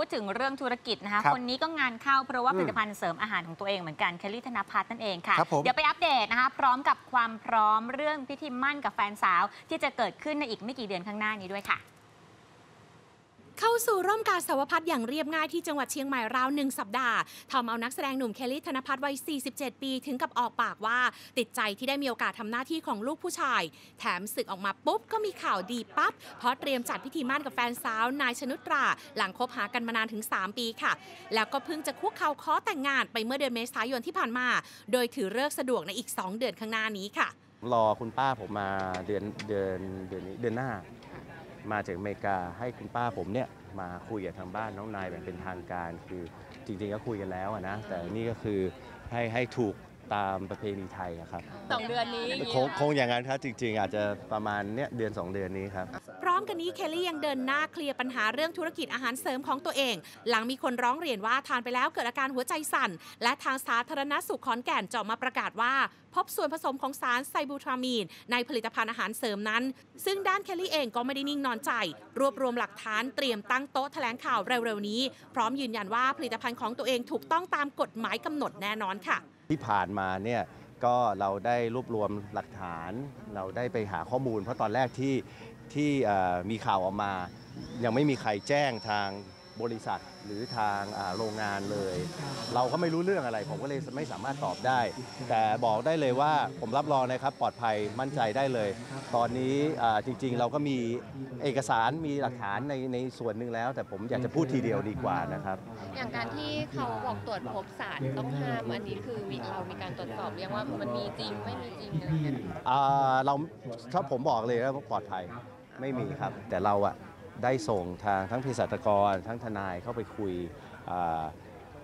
พูดถึงเรื่องธุรกิจนะคะครับคนนี้ก็งานเข้าเพราะว่าอืมผลิตภัณฑ์เสริมอาหารของตัวเองเหมือนกันเคลลี่ธนพัฒน์นั่นเองค่ะครับผมเดี๋ยวไปอัปเดตนะคะ พร้อมกับความพร้อมเรื่องพิธีมั่นกับแฟนสาว ที่จะเกิดขึ้นในอีกไม่กี่เดือนข้างหน้านี้ด้วยค่ะ เข้าสู่ร่มกาสาวพัฒน์อย่างเรียบง่ายที่จังหวัดเชียงใหม่ราวหนึ่งสัปดาห์ทำเอานักแสดงหนุ่มเคลลี่ธนพัฒน์วัย 47 ปี ถึงกับออกปากว่า ติดใจที่ได้มีโอกาสทำหน้าที่ของลูกผู้ชาย แถมศึกออกมาปุ๊บ ก็มีข่าวดีปั๊บ เพราะเตรียมจัดพิธีมั่นกับแฟนสาวนายชนุตรา หลังคบหากันมานานถึง 3 ปีค่ะ แล้วก็เพิ่งจะคุกเข่าขอแต่งงานไปเมื่อเดือนเมษายนที่ผ่านมา โดยถือเลิกสะดวกในอีก 2 เดือนข้างหน้านี้ค่ะ รอคุณป้าผมมาเดือนเดือนเดือนนี้เดือนหน้า มาจากอเมริกาให้คุณป้าผมเนี่ยมาคุยกับทางบ้านน้องนายแบบเป็นทางการ คือจริงๆก็คุยกันแล้วอะนะแต่นี่ก็คือให้ให้ถูกตามประเพณีไทยอะครับสองเดือนนี้คงคงอย่างนั้นครับจริง ๆ อาจจะประมาณเนี้ยเดือน 2 เดือนนี้ครับ พร้อมกันนี้เคลลี่ยังเดินหน้าเคลียร์ปัญหาเรื่องธุรกิจอาหารเสริมของตัวเอง หลังมีคนร้องเรียนว่าทานไปแล้วเกิดอาการหัวใจสั่น และทางสาธารณสุขขอนแก่นจะอมาประกาศว่า พบส่วนผสมของสารไซบูทรามีน ในผลิตภัณฑ์อาหารเสริมนั้น ซึ่งด้านเคลลี่เองก็ไม่ได้นิ่งนอนใจ รวบรวมหลักฐานเตรียมตั้งโต๊ะแถลงข่าวเร็วๆนี้ พร้อมยืนยันว่าผลิตภัณฑ์ของตัวเองถูกต้องตามกฎหมายกำหนดแน่นอนค่ะ ที่ผ่านมาเนี่ยก็เราได้รวบรวมหลักฐาน เราได้ไปหาข้อมูล เพราะตอนแรกที่ ที่เอ่อมีข่าวออกมา ยังไม่มีใครแจ้งทางบริษัทหรือทางอ่าโรงงานเลย เราก็ไม่รู้เรื่องอะไร ผมก็เลยไม่สามารถตอบได้ แต่บอกได้เลยว่าผมรับรองนะครับปลอดภัยมั่นใจได้เลย ตอนนี้อ่าจริงๆเราก็มีเอกสารมีหลักฐานในในส่วนหนึ่งแล้ว แต่ผมอยากจะพูดทีเดียวดีกว่านะครับ อย่างการที่เขาบอกตรวจพบสารต้องห้ามอันนี้คือมีเรามีการตรวจสอบเรียงว่ามันมีจริงไม่มีจริงอะไรเงี้ยอ่าเราถ้าผมบอกเลยว่าปลอดภัย ไม่มีครับ แต่เราอะได้ส่งทางทั้งเภสัชกร ทั้งทนายเข้าไปคุยอ่า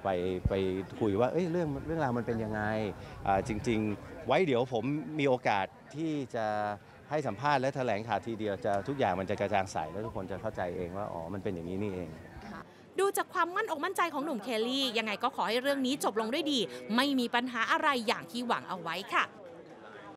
ไปไปคุยว่าเอ้ยเรื่องเรื่องราวมันเป็นยังไงอ่าจริง ๆ ไว้เดี๋ยวผมมีโอกาสที่จะให้สัมภาษณ์และแถลงข่าวทีเดียวจะทุกอย่างมันจะกระจ่างใสแล้วทุกคนจะเข้าใจเองว่าอ๋อมันเป็นอย่างนี้นี่เองดูจากความมั่นอกมั่นใจของหนุ่มเคลลี่ ยังไงก็ขอให้เรื่องนี้จบลงด้วยดี ไม่มีปัญหาอะไรอย่างที่หวังเอาไว้ค่ะ